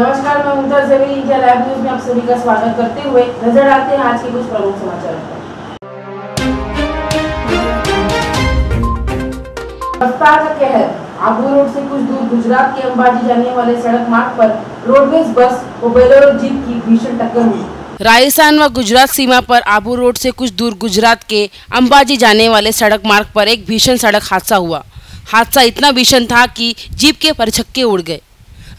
नमस्कार, मैं मुमताज़ ज़मीन इंडिया लाइव न्यूज़ में आप सभी का स्वागत करते हुए नज़र आते हैं आज के कुछ प्रमुख समाचार रफ्तार का कहर, आबू रोड से कुछ दूर गुजरात के अंबाजी जाने वाले सड़क मार्ग पर रोडवेज़ बस और बोलेरो जीप की भीषण टक्कर हुई। राजस्थान व गुजरात सीमा पर आबू रोड से कुछ दूर गुजरात के अंबाजी जाने वाले सड़क मार्ग पर एक भीषण सड़क हादसा हुआ। हादसा इतना भीषण था कि जीप के परछक्के उड़ गए।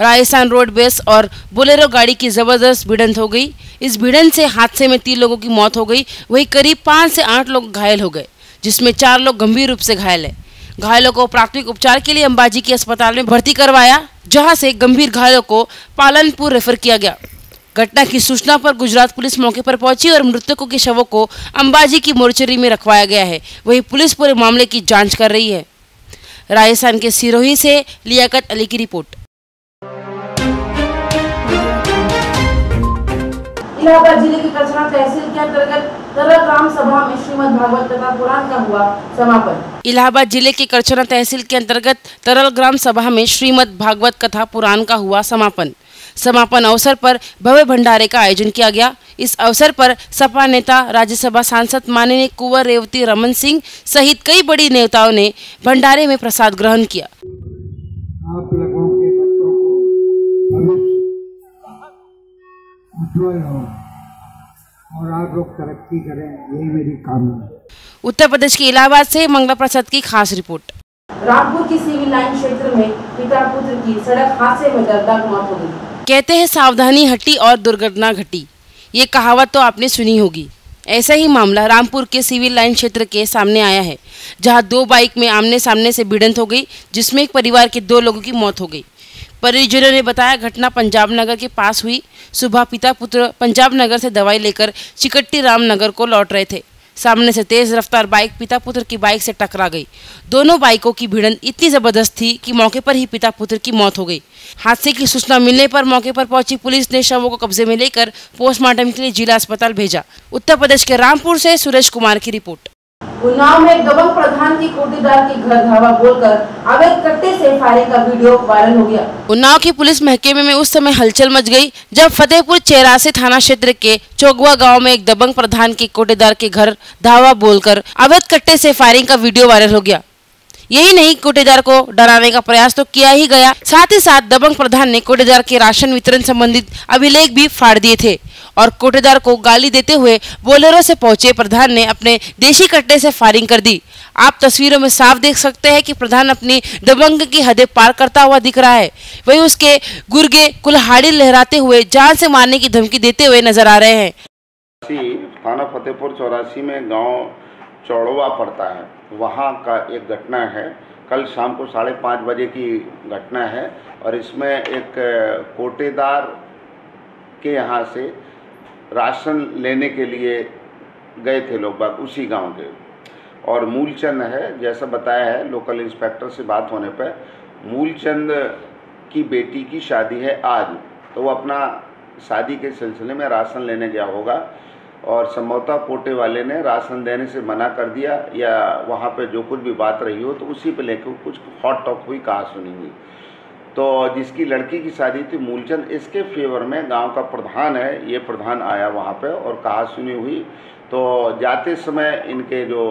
राजस्थान रोड बेस और बोलेरो गाड़ी की ज़बरदस्त भिड़ंत हो गई। इस भिड़ंत से हादसे में तीन लोगों की मौत हो गई। वहीं करीब पाँच से आठ लोग घायल हो गए, जिसमें चार लोग गंभीर रूप से घायल है। घायलों को प्राथमिक उपचार के लिए अंबाजी के अस्पताल में भर्ती करवाया, जहाँ से गंभीर घायलों को पालनपुर रेफर किया गया। घटना की सूचना पर गुजरात पुलिस मौके पर पहुँची और मृतकों के शवों को अंबाजी की मोर्चरी में रखवाया गया है। वहीं पुलिस पूरे मामले की जाँच कर रही है। राजस्थान के सिरोही से लियाकत अली की रिपोर्ट। इलाहाबाद ज़िले के कचरा तहसील के अंतर्गत सभा में श्रीमद भागवत कथा पुराण का हुआ समापन। इलाहाबाद ज़िले के करछना तहसील के अंतर्गत तरल ग्राम सभा में श्रीमद् भागवत कथा पुराण का हुआ समापन। समापन अवसर पर भव्य भंडारे का आयोजन किया गया। इस अवसर पर सपा नेता राज्यसभा सांसद माननीय कुंवर रेवती रमन सिंह सहित कई बड़ी नेताओं ने भंडारे में प्रसाद ग्रहण किया। उज्जवल हो और आप लोग तरक्की करें यही मेरी कामना है। उत्तर प्रदेश के इलाहाबाद से मंगला प्रसाद की खास रिपोर्ट। रामपुर की सिविल लाइन क्षेत्र में पिता पुत्र की सड़क हादसे में दर्दनाक मौत हो गई। कहते हैं सावधानी हटी और दुर्घटना घटी। ये कहावत तो आपने सुनी होगी। ऐसा ही मामला रामपुर के सिविल लाइन क्षेत्र के सामने आया है जहाँ दो बाइक में आमने सामने से भिड़ंत हो गई जिसमें एक परिवार के दो लोगों की मौत हो गई। परिजनों ने बताया घटना पंजाब नगर के पास हुई। सुबह पिता पुत्र पंजाब नगर से दवाई लेकर चिकट्टी रामनगर को लौट रहे थे। सामने से तेज रफ्तार बाइक पिता पुत्र की बाइक से टकरा गई। दोनों बाइकों की भिड़ंत इतनी ज़बरदस्त थी कि मौके पर ही पिता पुत्र की मौत हो गई। हादसे की सूचना मिलने पर मौके पर पहुँची पुलिस ने शवों को कब्जे में लेकर पोस्टमार्टम के लिए जिला अस्पताल भेजा। उत्तर प्रदेश के रामपुर से सुरेश कुमार की रिपोर्ट। उन्नाव में दबंग प्रधान की कोटीदार के घर धावा बोलकर अवैध कट्टे से फायरिंग का वीडियो वायरल हो गया। उन्नाव की पुलिस महकमे में उस समय हलचल मच गई, जब फतेहपुर चेरासी थाना क्षेत्र के चौगवा गाँव में एक दबंग प्रधान के कोटेदार के घर धावा बोलकर अवैध कट्टे से फायरिंग का वीडियो वायरल हो गया। यही नहीं कोटेदार को डराने का प्रयास तो किया ही गया। साथ ही साथ दबंग प्रधान ने कोटेदार के राशन वितरण संबंधित अभिलेख भी फाड़ दिए थे। और कोटेदार को गाली देते हुए बोलेरो से पहुँचे। प्रधान ने अपने देशी कट्टे से फायरिंग कर दी। आप तस्वीरों में साफ़ देख सकते हैं कि प्रधान अपनी दबंग की हदें पार करता हुआ दिख रहा है। वहीं उसके गुर्गे कुल्हाड़ी लहराते हुए जान से मारने की धमकी देते हुए नज़र आ रहे हैं। थाना फतेहपुर चौरासी में गाँव चौड़वा पड़ता है। वहाँ का एक घटना है। कल शाम को साढ़े पाँच बजे की घटना है और इसमें एक कोटेदार के यहाँ से राशन लेने के लिए गए थे लोग बाग उसी गाँव के। और मूलचंद है, जैसा बताया है लोकल इंस्पेक्टर से बात होने पर मूलचंद की बेटी की शादी है आज। तो वो अपना शादी के सिलसिले में राशन लेने गया होगा और संभवतः कोटे वाले ने राशन देने से मना कर दिया या वहाँ पे जो कुछ भी बात रही हो तो उसी पे लेकर कुछ हॉट टॉक हुई कहा सुनी हुई। तो जिसकी लड़की की शादी थी, मूलचंद, इसके फेवर में गाँव का प्रधान है, ये प्रधान आया वहाँ पे और कहा सुनी हुई। तो जाते समय इनके जो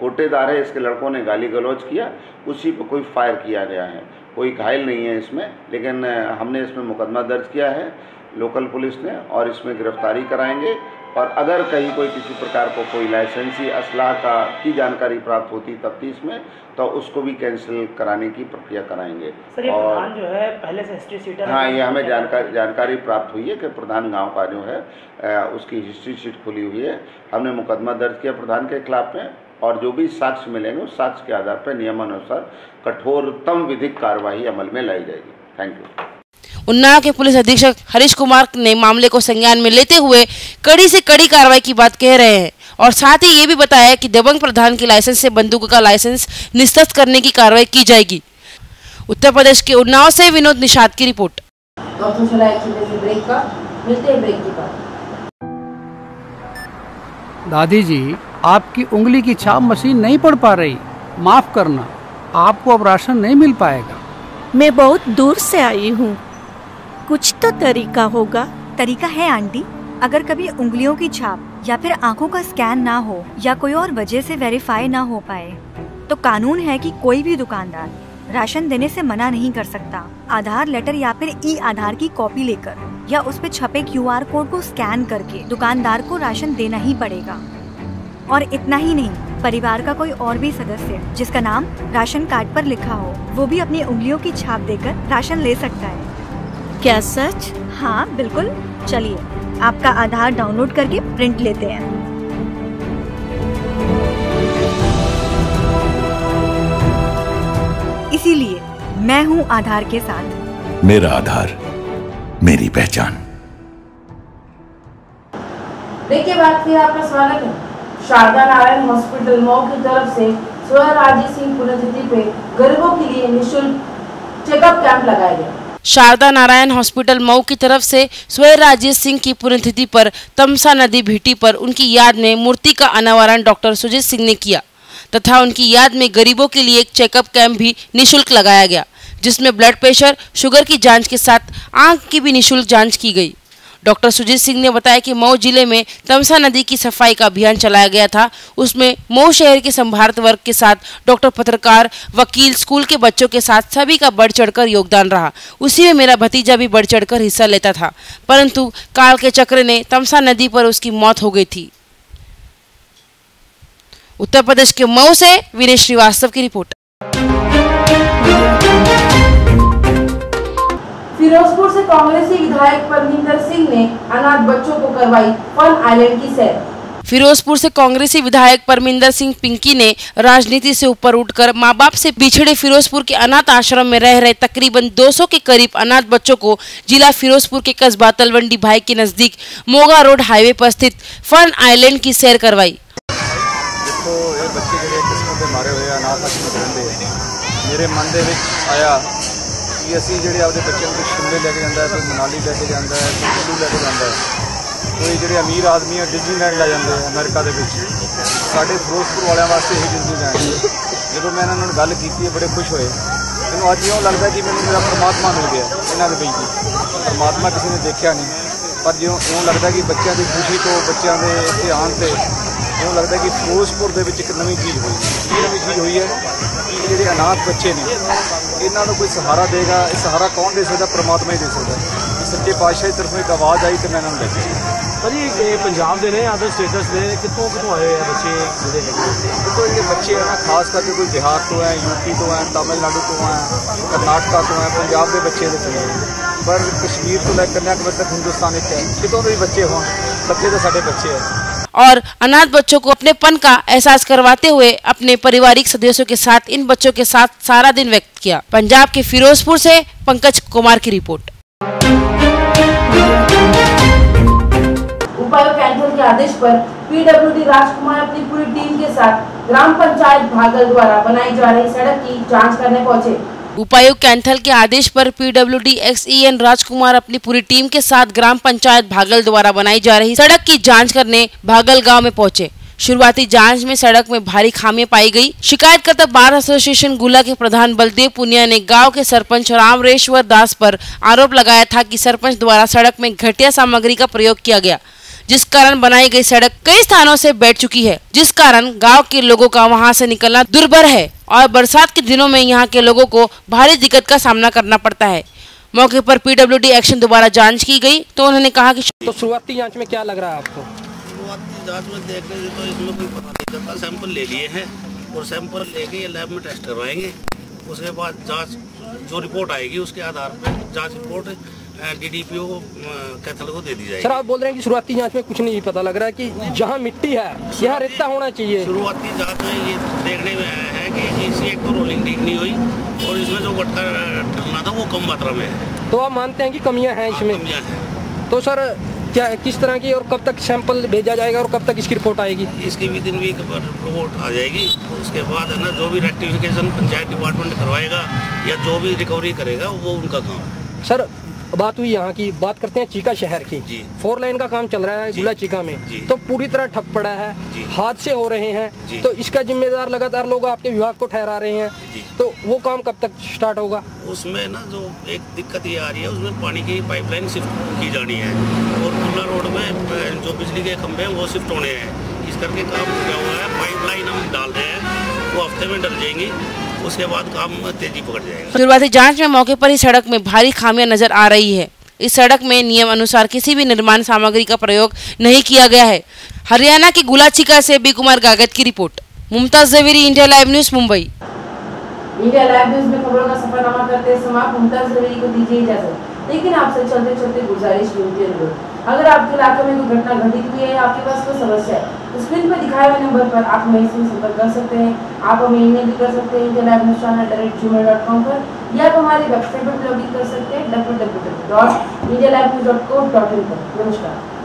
कोटेदार है, इसके लड़कों ने गाली गलौज किया, उसी पर कोई फायर किया गया है। कोई घायल नहीं है इसमें, लेकिन हमने इसमें मुकदमा दर्ज किया है, लोकल पुलिस ने, और इसमें गिरफ्तारी कराएँगे। और अगर कहीं कोई किसी प्रकार को कोई लाइसेंसी असलाह का की जानकारी प्राप्त होती तफ्तीश में तो उसको भी कैंसिल कराने की प्रक्रिया कराएँगे। सर ये और प्रधान जो है पहले से हिस्ट्री सीटर हाँ। ये हमें जानकारी जानकारी प्राप्त हुई है कि प्रधान गाँव का जो है उसकी हिस्ट्री शीट खुली हुई है। हमने मुकदमा दर्ज किया प्रधान के खिलाफ में और जो भी साक्ष्य मिलेंगे उस साक्ष्य के आधार पर नियमानुसार कठोरतम विधिक कार्यवाही अमल में लाई जाएगी। Thank you. उन्नाव के पुलिस अधीक्षक हरीश कुमार ने मामले को संज्ञान में लेते हुए कड़ी से कड़ी कार्रवाई की बात कह रहे हैं और साथ ही ये भी बताया कि दबंग प्रधान के लाइसेंस से बंदूक का लाइसेंस निस्तस्त करने की कार्रवाई की जाएगी। उत्तर प्रदेश के उन्नाव से विनोद निषाद की रिपोर्ट। दादी जी आपकी उंगली की छाप मशीन नहीं पढ़ पा रही। माफ़ करना आपको अब राशन नहीं मिल पाएगा। मैं बहुत दूर से आई हूँ। कुछ तो तरीका होगा। तरीका है आंटी, अगर कभी उंगलियों की छाप या फिर आँखों का स्कैन ना हो या कोई और वजह से वेरीफाई ना हो पाए तो कानून है कि कोई भी दुकानदार राशन देने से मना नहीं कर सकता। आधार लेटर या फिर ई आधार की कॉपी लेकर या उस पे छपे क्यूआर कोड को स्कैन करके दुकानदार को राशन देना ही पड़ेगा। और इतना ही नहीं, परिवार का कोई और भी सदस्य, जिसका नाम राशन कार्ड पर लिखा हो, वो भी अपनी उंगलियों की छाप देकर राशन ले सकता है। क्या सच? हाँ बिल्कुल। चलिए आपका आधार डाउनलोड करके प्रिंट लेते हैं। इसीलिए मैं हूँ आधार के साथ। मेरा आधार मेरी पहचान। देखिए बात फिर आपका स्वागत है। शारदा नारायण हॉस्पिटल मऊ की तरफ़ से स्वयं राजीव सिंह पुण्यतिथि पे गरीबों के लिए निशुल्क चेकअप कैंप लगाया गया। शारदा नारायण हॉस्पिटल मऊ की तरफ़ से स्वयं राजेश सिंह की पुण्यतिथि पर तमसा नदी भीटी पर उनकी याद में मूर्ति का अनावरण डॉक्टर सुजीत सिंह ने किया, तथा उनकी याद में गरीबों के लिए एक चेकअप कैंप भी निशुल्क लगाया गया, जिसमें ब्लड प्रेशर, शुगर की जाँच के साथ आँख की भी निशुल्क जाँच की गई। डॉक्टर सुजीत सिंह ने बताया कि मऊ ज़िले में तमसा नदी की सफ़ाई का अभियान चलाया गया था। उसमें मऊ शहर के संभारत वर्ग के साथ डॉक्टर पत्रकार, वकील, स्कूल के बच्चों के साथ सभी का बढ़ चढ़कर योगदान रहा। उसी में मेरा भतीजा भी बढ़ चढ़कर हिस्सा लेता था। परंतु काल के चक्र ने तमसा नदी पर उसकी मौत हो गई थी। उत्तर प्रदेश के मऊ से विनय श्रीवास्तव की रिपोर्ट। फिरोजपुर से कांग्रेसी विधायक परमिंदर सिंह ने अनाथ बच्चों को करवाई फन आइलैंड की सैर। फिरोजपुर से कांग्रेसी विधायक परमिंदर सिंह पिंकी ने राजनीति से ऊपर उठकर माँ बाप से पिछड़े फिरोजपुर के अनाथ आश्रम में रह रहे तकरीबन 200 के करीब अनाथ बच्चों को जिला फिरोजपुर के कस्बा तलवंडी भाई के नज़दीक मोगा रोड हाईवे पर स्थित फन आइलैंड की सैर करवाई। ਕਿਸਮ ਕਿ ਅਸੀਂ ਜਿਹੜੇ ਆਪਦੇ ਬੱਚਿਆਂ ਨੂੰ ਸ਼ਿਮਲੇ ਲੈ ਕੇ ਜਾਂਦਾ ਹੈ, ਕੋਈ ਮਨਾਲੀ ਲੈ ਕੇ ਜਾਂਦਾ ਹੈ, ਕੋਈ ਕੁੱਲੂ ਲੈ ਕੇ ਜਾਂਦਾ ਹੈ, ਕੋਈ ਜਿਹੜੇ ਅਮੀਰ ਆਦਮੀ ਆ ਡਿਜ਼ਨੀਲੈਂਡ ਲੈ ਜਾਂਦੇ ਆ ਅਮਰੀਕਾ ਦੇ ਵਿੱਚ, ਸਾਡੇ ਫਿਰੋਜ਼ਪੁਰ ਵਾਲਿਆਂ ਵਾਸਤੇ ਇਹ ਡਿਜ਼ਨੀਲੈਂਡ ਜਦੋਂ ਮੈਂ ਇਹਨਾਂ ਨਾਲ ਗੱਲ ਕੀਤੀ ਹੈ, ਬੜੇ ਖੁਸ਼ ਹੋਏ। ਮੈਨੂੰ ਅੱਜ ਇਉਂ ਲੱਗਦਾ ਕਿ ਮੈਨੂੰ ਮੇਰਾ ਪਰਮਾਤਮਾ ਮਿਲ ਗਿਆ ਇਹਨਾਂ ਦੇ ਵਿੱਚ ਪਰਮਾਤਮਾ ਕਿਸੇ ਨੇ ਦੇਖਿਆ ਨਹੀਂ, ਪਰ ਜਿਉਂ ਇਉਂ ਲੱਗਦਾ ਕਿ ਬੱਚਿਆਂ ਦੀ ਖੁਸ਼ੀ ਤੋਂ ਬੱਚਿਆਂ ਦੇ ਇੱਥੇ ਆਉਣ ਤੇ ਇਉਂ ਲੱਗਦਾ ਕਿ ਫਿਰੋਜ਼ਪੁਰ ਦੇ ਵਿੱਚ ਇੱਕ ਨਵੀਂ ਚੀਜ਼ ਹੋਈ ਕੀ ਨਵੀਂ ਚੀਜ਼ ਹੋਈ ਹੈ? ਕਿ ਜਿਹੜੇ ਅਨਾਥ ਬੱਚੇ ਨੇ ਇਹਨਾਂ ਨੂੰ ਕੋਈ ਸਹਾਰਾ ਦੇਗਾ ਇਹ ਸਹਾਰਾ ਕੌਣ ਦੇ ਸਕਦਾ? ਪ੍ਰਮਾਤਮਾ ਹੀ ਦੇ ਸਕਦਾ। ਸੱਚੇ ਪਾਤਸ਼ਾਹ ਦੀ ਤਰਫੋਂ ਇੱਕ ਆਵਾਜ਼ ਆਈ ਤੇ ਮੈਂ ਇਹਨਾਂ ਨੂੰ ਲੈ ਕੇ। ਭਾਜੀ ਇਹ ਪੰਜਾਬ ਦੇ ਨੇ ਆਦਰ ਸਟੇਟਸ ਦੇ ਕਿੱਥੋਂ ਕਿੱਥੋਂ ਆਏ ਆ ਬੱਚੇ ਜਿਹੜੇ ਹੈਗੇ ਦੇਖੋ ਜਿਹੜੇ ਬੱਚੇ ਆ ਨਾ ਖਾਸ ਕਰਕੇ ਕੋਈ ਬਿਹਾਰ ਤੋਂ ਹੈ ਯੂਪੀ ਤੋਂ ਹੈ ਤਾਮਿਲਨਾਡੂ ਤੋਂ ਹੈ ਕਰਨਾਟਕਾ ਤੋਂ ਹੈ ਪੰਜਾਬ ਦੇ ਬੱਚੇ ਦੇ ਨੇ ਪਰ ਕਸ਼ਮੀਰ ਤੋਂ ਲੈ ਕੇ ਕੰਨਿਆਕੁਮਾਰੀ ਤੱਕ ਹਿੰਦੁਸਤਾਨ ਵਿੱਚ ਹੈ। ਕਿਤੋਂ ਦੇ ਬੱਚੇ ਹੋਣ ਬੱਚੇ ਤਾਂ ਸਾਡੇ ਬੱਚੇ ਆ। और अनाथ बच्चों को अपनेपन का एहसास करवाते हुए अपने पारिवारिक सदस्यों के साथ, इन बच्चों के साथ सारा दिन व्यक्त किया। पंजाब के फिरोजपुर से पंकज कुमार की रिपोर्ट। उपायुक्त के आदेश पर पीडब्ल्यूडी राजकुमार अपनी पूरी टीम के साथ ग्राम पंचायत भागल द्वारा बनाई जा रही सड़क की जाँच करने पहुँचे। उपायुक्त कैंथल के आदेश पर पीडब्ल्यूडी एक्सईएन राजकुमार अपनी पूरी टीम के साथ ग्राम पंचायत भागल द्वारा बनाई जा रही सड़क की जाँच करने भागल गाँव में पहुँचे। शुरुआती जाँच में सड़क में भारी खामियाँ पाई गई। शिकायतकर्ता बार एसोसिएशन गुला के प्रधान बलदेव पुनिया ने गाँव के सरपंच रामरेश्वर दास पर आरोप लगाया था कि सरपंच द्वारा सड़क में घटिया सामग्री का प्रयोग किया गया। जिस कारण बनाई गई सड़क कई स्थानों से बैठ चुकी है जिस कारण गाँव के लोगों का वहाँ से निकलना दुर्भर है और बरसात के दिनों में यहाँ के लोगों को भारी दिक्कत का सामना करना पड़ता है। मौके पर पीडब्ल्यूडी एक्शन दोबारा जाँच की गई तो उन्होंने कहा कि तो शुरुआती जाँच में क्या लग रहा है आपको? शुरुआती जाँच में देखने से तो इसमें कोई पता नहीं चलता। सैंपल ले लिए हैं और सैंपल लेके ये लैब में टेस्ट करवाएँगे। उसके बाद जाँच जो रिपोर्ट आएगी उसके आधार पर जाँच रिपोर्ट डीडीपीओ कैथल को दे दी जाएगी। सर आप बोल रहे हैं कि शुरुआती जाँच में कुछ नहीं पता लग रहा है कि जहाँ मिट्टी है यहाँ रेता होना चाहिए। शुरुआती जाँच में ये देखने में आया है कि इसी एक तो रोलिंग ठीक नहीं हुई और इसमें जो गट्टा डलना था वो कम मात्रा में है। तो आप मानते हैं कि कमियाँ हैं इसमें? कमियाँ हैं। तो सर क्या किस तरह की और कब तक सैंपल भेजा जाएगा और कब तक इसकी रिपोर्ट आएगी? इसकी विद इन वीक पर रिपोर्ट आ जाएगी। उसके बाद है ना जो भी रेक्टिफिकेशन पंचायत डिपार्टमेंट करवाएगा या जो भी रिकवरी करेगा वो उनका काम है। सर बात हुई यहाँ की बात करते हैं चीका शहर की। फोर लाइन का काम चल रहा है गुला चीका में। तो पूरी तरह ठप पड़ा है। हादसे हो रहे हैं। तो इसका जिम्मेदार लगातार लोग आपके विभाग को ठहरा रहे हैं। तो वो काम कब तक स्टार्ट होगा? उसमें ना जो एक दिक्कत ये आ रही है उसमें पानी की पाइपलाइन शिफ्ट की जानी है। और कुल्ला रोड में जो बिजली के खंभे हैं वो शिफ्ट होने हैं। इस करके काम रुका हुआ है पाइपलाइन हम डाल रहे हैं वो हफ़्ते में डल जाएँगी। उसके बाद काम तेज़ी पकड़ जाएगा। शुरुआती जाँच में मौके पर ही सड़क में भारी खामियाँ नज़र आ रही है। इस सड़क में नियम अनुसार किसी भी निर्माण सामग्री का प्रयोग नहीं किया गया है। हरियाणा की गुलाचिका से बी कुमार गागत की report. Mumtaz Javeri India live news Mumbai. India live news में खबरों का सफरनामा करते समाप्त। मुमताज़ जवेरी को दीजिए इजाज़त। लेकिन आपसे चलते चलते गुजारिश विनती अनुरोध अगर आपके इलाके में कोई घटना घटित हुई है या आपके पास कोई समस्या है तो स्क्रीन पर दिखाए हुए नंबर पर आप हमें से संपर्क कर सकते हैं। आप हमें ईमेल भी कर सकते हैं इंडिया अनुष्ठान at the rate Gmail dot com पर, या आप हमारी वेबसाइट पर लॉग इन कर सकते हैं W W W dot India live news dot com dot in पर। नमस्कार।